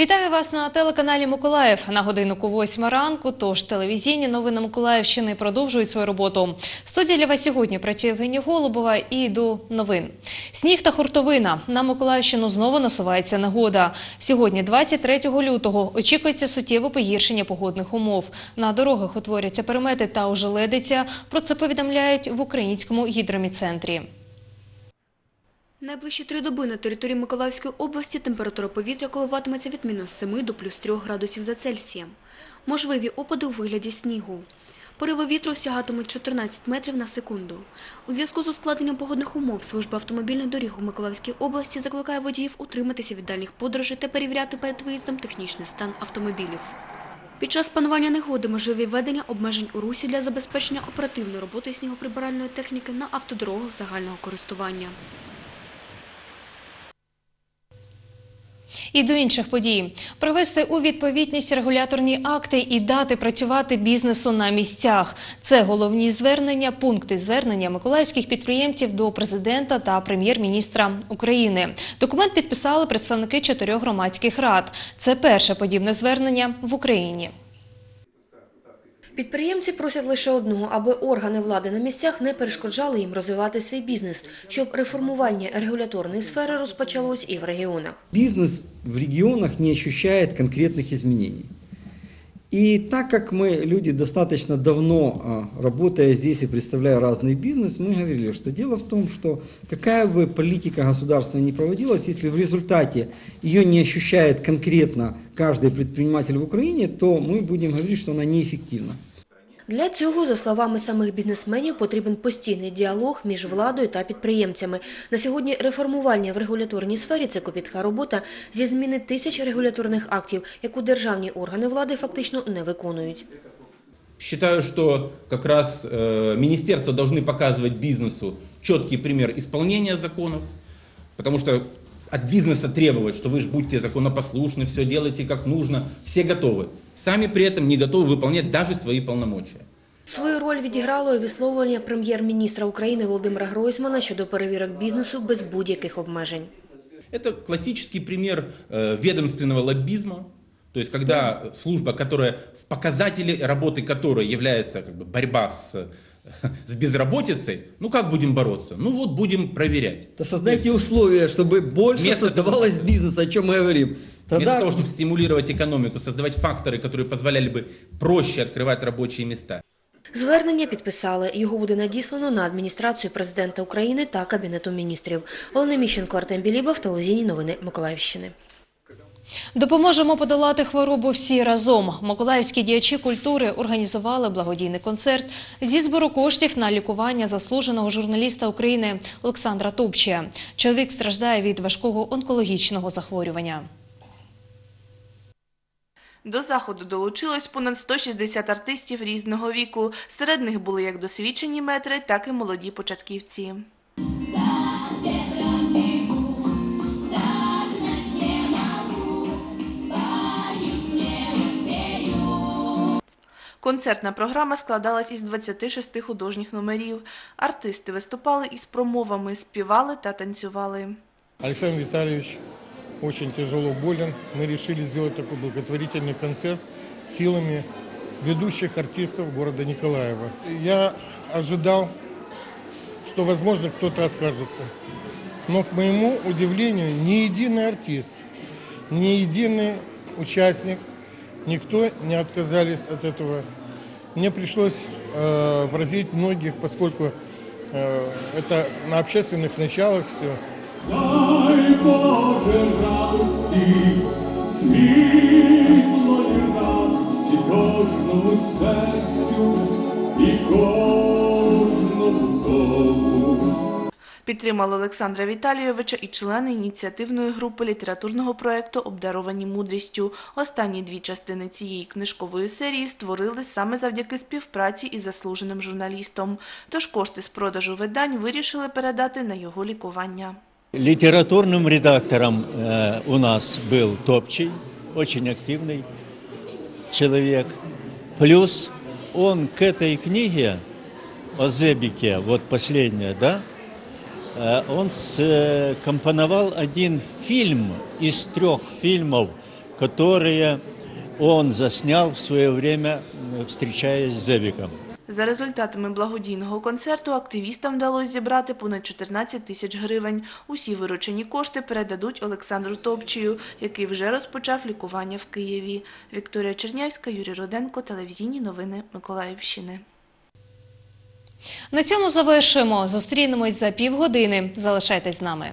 Вітаю вас на телеканалі Миколаїв на годиннику 8 ранку. Тож телевізійні новини Миколаївщини продовжують свою роботу. В для вас сьогодні працює Євгенія Голубова і до новин. Сніг та хуртовина на Миколаївщину знову насувається негода. Сьогодні, 23 лютого, очікується суттєве погіршення погодних умов. На дорогах утворяться перемети та ожеледиться. Про це повідомляють в українському гідроміцентрі. Найближчі три доби на території Миколаївської області температура повітря коливатиметься від мінус 7 до плюс 3 градусів за Цельсієм. Можливі опади у вигляді снігу. Пориви вітру сягатимуть 14 метрів на секунду. У зв'язку з ускладненням погодних умов служба автомобільних доріг у Миколаївській області закликає водіїв утриматися від дальніх подорожей та перевіряти перед виїздом технічний стан автомобілів. Під час панування негоди можливі введення обмежень у русі для забезпечення оперативної роботи снігоприбиральної техніки на автодорогах загального користування. І до інших подій привести у відповідність регуляторні акти і дати працювати бізнесу на місцях. Це головні звернення, пункти звернення миколаївських підприємців до президента та прем'єр-міністра України. Документ підписали представники чотирьох громадських рад. Це перше подібне звернення в Україні. Підприємці просять лише одного, аби органи влади на місцях не перешкоджали їм розвивати свій бізнес, щоб реформування регуляторної сфери розпочалось і в регіонах. Бизнес в регионах не ощущает конкретных изменений. И так как мы, люди, достаточно давно, а, работая здесь и представляя разный бизнес, мы говорили, что дело в том, что какая бы политика государственная ни проводилась, если в результате ее не ощущает конкретно каждый предприниматель в Украине, то мы будем говорить, что она неэффективна. Для цього, за словами самих бізнесменів, потрібен постійний діалог між владою та підприємцями. На сьогодні реформування в регуляторній сфері це копітка робота зі зміни тисяч регуляторних актів, яку державні органи влади фактично не виконують. Считаю, что как раз э, министерства должны показывать бизнесу четкий пример исполнения законов, потому что от бизнеса требовать, что вы же будьте законопослушны, все делайте как нужно, все готовы. Сами при этом не готовы выполнять даже свои полномочия. Свою роль відіграло і висловлення прем'єр-міністра України Володимира Гройсмана щодо перевірок бізнесу без будь-яких обмежень. Это классический пример э, ведомственного лоббизма, то есть когда служба, которая в показателе работы которой является как бы, борьба с, с безработицей, ну как будем бороться? Ну вот будем проверять. То создайте условия, чтобы больше Вместо создавалось бизнеса, о чем мы говорим. Вместо того, чтобы стимулировать экономику, создавать факторы, которые позволяли бы проще открывать рабочие места. Звернення підписали. Його буде надіслано на адміністрацію президента України та Кабінету міністрів. Олена Міщенко, Артем Білібов, телевізійні новини Миколаївщини. Допоможемо подолати хворобу всі разом. Миколаївські діячі культури організували благодійний концерт зі збору коштів на лікування заслуженого журналіста України Олександра Тупчія. Чоловік страждає від важкого онкологічного захворювання. До заходу долучилось понад 160 артистів різного віку. Серед них були як досвідчені метри, так і молоді початківці. Концертна програма складалась із 26 художніх номерів. Артисти виступали із промовами, співали та танцювали. Александр Витальевич очень тяжело болен. Мы решили сделать такой благотворительный концерт силами ведущих артистов города Николаева. Я ожидал, что, возможно, кто-то откажется. Но, к моему удивлению, ни единый артист, ни единый участник, никто не отказались от этого. Мне пришлось э, просить многих, поскольку э, это на общественных началах все. Дай Боже радості, світлої радості кожному серцю і кожному дому. Підтримали Олександра Віталійовича і члени ініціативної групи літературного проєкту «Обдаровані мудрістю». Останні дві частини цієї книжкової серії створили саме завдяки співпраці із заслуженим журналістом. Тож кошти з продажу видань вирішили передати на його лікування. Литературным редактором э, у нас был Топчий, очень активный человек. Плюс он к этой книге о Зебике, вот последняя, да, э, он скомпоновал один фильм из трех фильмов, которые он заснял в свое время, м, встречаясь с Зевиком. За результатами благодійного концерту активістам вдалося зібрати понад 14 тисяч гривень. Усі виручені кошти передадуть Олександру Топчію, який вже розпочав лікування в Києві. Вікторія Чернявська, Юрій Руденко, телевізійні новини Миколаївщини. На цьому завершуємо. Зустрінемось за півгодини. Залишайтесь з нами.